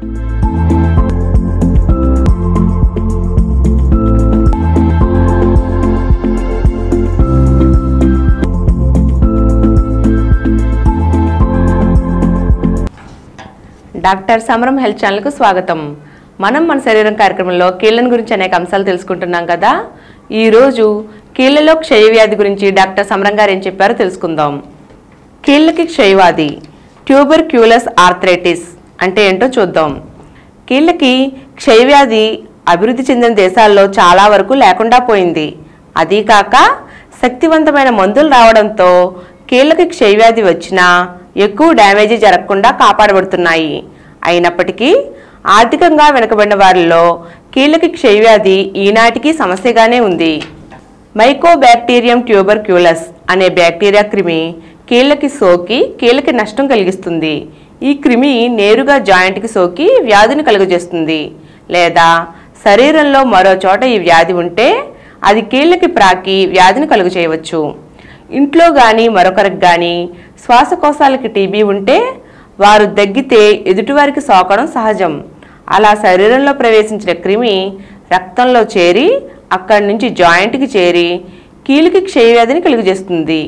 Doctor సమరం health ఛానల్కు స్వాగతం. మనం మన శరీరం కార్యక్రమంలో కీళ్ళను గురించి అనేక అంశాలు తెలుసుకుంటున్నాం కదా? ఈరోజు కీళ్ళలో క్షయవ్యాధి గురించి డాక్టర్ సమరం గారు ఏం చెప్పారో తెలుసుకుందాం. కీళ్ళకి క్షయవ్యాధి ట్యూబర్ క్యూలస్ ఆర్థరైటిస్ అంటే ఏంటో చూద్దాం. కీళ్ళకి క్షయవ్యాధి అభివృద్ధి చెందిన దేశాల్లో చాలా వరకు లేకుండా పోయింది. అదీ కాక శక్తివంతమైన మందులు రావడంతో కీళ్ళకి క్షయవ్యాధి వచ్చినా ఎక్కువ డ్యామేజీ జరగకుండా కాపాడబడుతున్నాయి. అయినప్పటికీ ఆర్థికంగా వెనుకబడిన వారిలో కీళ్ళకి క్షయవ్యాధి ఈనాటికి సమస్యగానే ఉంది. మైకోబ్యాక్టీరియం ట్యూబర్ క్యూలస్ అనే బ్యాక్టీరియా క్రిమి కీళ్ళకి సోకి కీళ్ళకి నష్టం కలిగిస్తుంది. ఈ క్రిమి నేరుగా జాయింట్కి సోకి వ్యాధిని కలుగజేస్తుంది. లేదా శరీరంలో మరో చోట ఈ వ్యాధి ఉంటే అది కీళ్ళకి ప్రాకి వ్యాధిని కలుగు చేయవచ్చు ఇంట్లో కానీ మరొకరికి కానీ శ్వాసకోశాలకి టీబీ ఉంటే వారు దగ్గితే ఎదుటివారికి సోకడం సహజం. అలా శరీరంలో ప్రవేశించిన క్రిమి రక్తంలో చేరి అక్కడి నుంచి జాయింట్కి చేరి కీలుకి క్షయవ్యాధిని కలుగజేస్తుంది.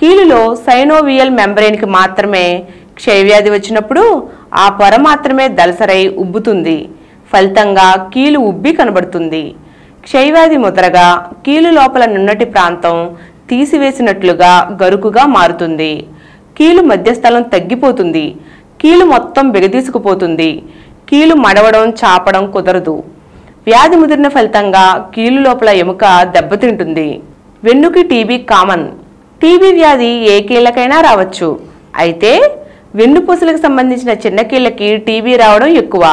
కీలులో సైనోవియల్ మెంబ్రెయిన్కి మాత్రమే క్షయవ్యాధి వచ్చినప్పుడు ఆ పొర మాత్రమే దలసరై ఉబ్బుతుంది. ఫలితంగా కీలు ఉబ్బి కనబడుతుంది. క్షయవ్యాధి ముద్రగా కీలు లోపల నున్నటి ప్రాంతం తీసివేసినట్లుగా గరుకుగా మారుతుంది. కీలు మధ్యస్థలం తగ్గిపోతుంది. కీలు మొత్తం బిగదీసుకుపోతుంది. కీలు మడవడం చాపడం కుదరదు. వ్యాధి ముదిరిన ఫలితంగా కీలు లోపల ఎముక దెబ్బతింటుంది. వెన్నుకి టీబీ కామన్. టీబీ వ్యాధి ఏ కీళ్ళకైనా రావచ్చు. అయితే వెన్నుపూసలకు సంబంధించిన చిన్న కీళ్ళకి టీబీ రావడం ఎక్కువ.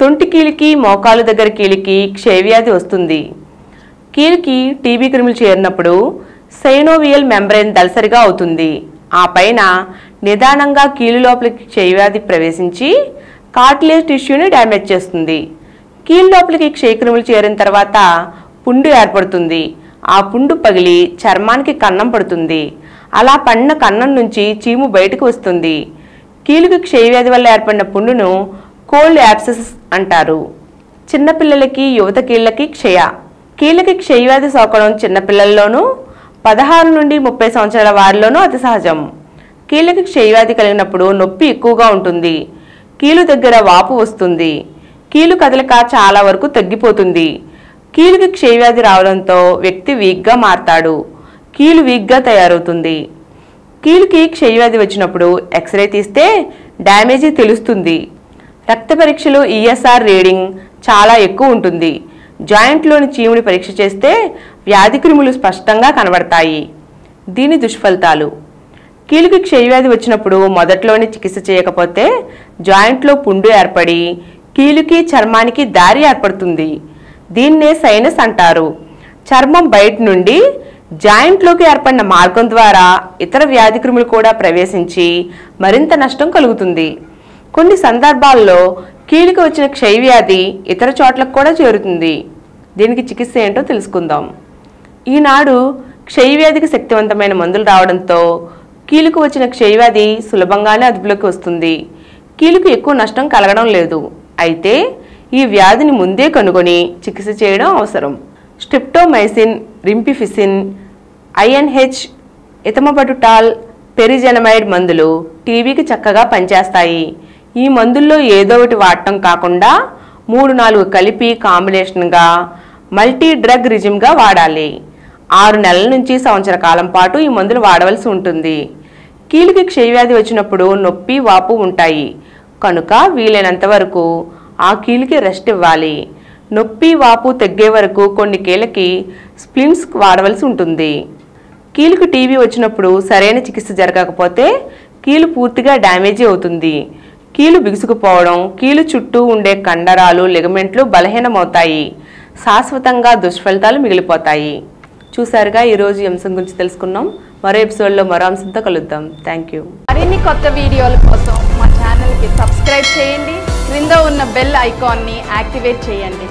తొంటి కీలికి మోకాలు దగ్గర కీలికి క్షయవ్యాధి వస్తుంది. కీలుకి టీబీ క్రిములు చేరినప్పుడు సైనోవియల్ మెంబ్రెయిన్ దలసరిగా అవుతుంది. ఆ పైన నిదానంగా కీలు లోపలికి క్షయవ్యాధి ప్రవేశించి కార్టిలేజ్ టిష్యూని డ్యామేజ్ చేస్తుంది. కీలు లోపలికి క్షయక్రిములు చేరిన తర్వాత పుండు ఏర్పడుతుంది. ఆ పుండు పగిలి చర్మానికి కన్నం పడుతుంది. అలా పడిన కన్నం నుంచి చీము బయటకు వస్తుంది. కీలుకి క్షయవ్యాధి వల్ల ఏర్పడిన పుండును కోల్డ్ యాప్సెస్ అంటారు. చిన్నపిల్లలకి యువత కీళ్ళకి క్షయ. కీళ్ళకి క్షయవ్యాధి సోకడం చిన్నపిల్లల్లోనూ పదహారు నుండి ముప్పై సంవత్సరాల వారిలోనూ అతి సహజం. కీళ్ళకి క్షయవ్యాధి కలిగినప్పుడు నొప్పి ఎక్కువగా ఉంటుంది. కీలు దగ్గర వాపు వస్తుంది. కీలు కదలిక చాలా వరకు తగ్గిపోతుంది. కీలుకి క్షయవ్యాధి రావడంతో వ్యక్తి వీక్గా మారతాడు. కీలు వీక్గా తయారవుతుంది. కీలుకి క్షయవ్యాధి వచ్చినప్పుడు ఎక్స్రే తీస్తే డ్యామేజీ తెలుస్తుంది. రక్త పరీక్షలో ఈఎస్ఆర్ రీడింగ్ చాలా ఎక్కువ ఉంటుంది. జాయింట్లోని చీముని పరీక్ష చేస్తే వ్యాధి క్రిములు స్పష్టంగా కనబడతాయి. దీని దుష్ఫలితాలు. కీలుకి క్షయవ్యాధి వచ్చినప్పుడు మొదట్లోనే చికిత్స చేయకపోతే జాయింట్లో పుండు ఏర్పడి కీలుకి చర్మానికి దారి ఏర్పడుతుంది. దీన్నే సైనస్ అంటారు. చర్మం బయట నుండి జాయింట్లోకి ఏర్పడిన మార్గం ద్వారా ఇతర వ్యాధి క్రిములు కూడా ప్రవేశించి మరింత నష్టం కలుగుతుంది. కొన్ని సందర్భాల్లో కీలుకి వచ్చిన క్షయవ్యాధి ఇతర చోట్లకు కూడా చేరుతుంది. దీనికి చికిత్స ఏంటో తెలుసుకుందాం. ఈనాడు క్షయవ్యాధికి శక్తివంతమైన మందులు రావడంతో కీలుకు వచ్చిన క్షయవ్యాధి సులభంగానే అదుపులోకి వస్తుంది. కీలుకు ఎక్కువ నష్టం కలగడం లేదు. అయితే ఈ వ్యాధిని ముందే కనుగొని చికిత్స చేయడం అవసరం. స్ట్రిప్టోమైసిన్ రింపిఫిసిన్ ఐఎన్హెచ్ ఇతమబటుటాల్ పెరిజెనమైడ్ మందులు టీవీకి చక్కగా పనిచేస్తాయి. ఈ మందుల్లో ఏదో ఒకటి వాడటం కాకుండా మూడు నాలుగు కలిపి కాంబినేషన్గా మల్టీ డ్రగ్ రిజిమ్గా వాడాలి. ఆరు నెలల నుంచి సంవత్సర కాలం పాటు ఈ మందులు వాడవలసి ఉంటుంది. కీలుకి క్షయవ్యాధి వచ్చినప్పుడు నొప్పి వాపు ఉంటాయి. కనుక వీలైనంత వరకు ఆ కీలుకి రెస్ట్ ఇవ్వాలి. నొప్పి వాపు తగ్గే వరకు కొన్ని కీళ్ళకి స్ప్లిన్స్ వాడవలసి ఉంటుంది. కీలుకు టీవీ వచ్చినప్పుడు సరైన చికిత్స జరగకపోతే కీలు పూర్తిగా డ్యామేజీ అవుతుంది. కీలు బిగుసుకుపోవడం కీలు చుట్టూ ఉండే కండరాలు లిగమెంట్లు బలహీనమవుతాయి. శాశ్వతంగా దుష్ఫలితాలు మిగిలిపోతాయి. చూసారుగా ఈరోజు ఈ అంశం గురించి తెలుసుకున్నాం. మరో ఎపిసోడ్లో మరో అంశంతో కలుద్దాం. థ్యాంక్ యూ మరిన్ని కొత్త వీడియోల కోసం మా ఛానల్కి సబ్స్క్రైబ్ చేయండి. క్రింద ఉన్న బెల్ ఐకాన్ని యాక్టివేట్ చేయండి.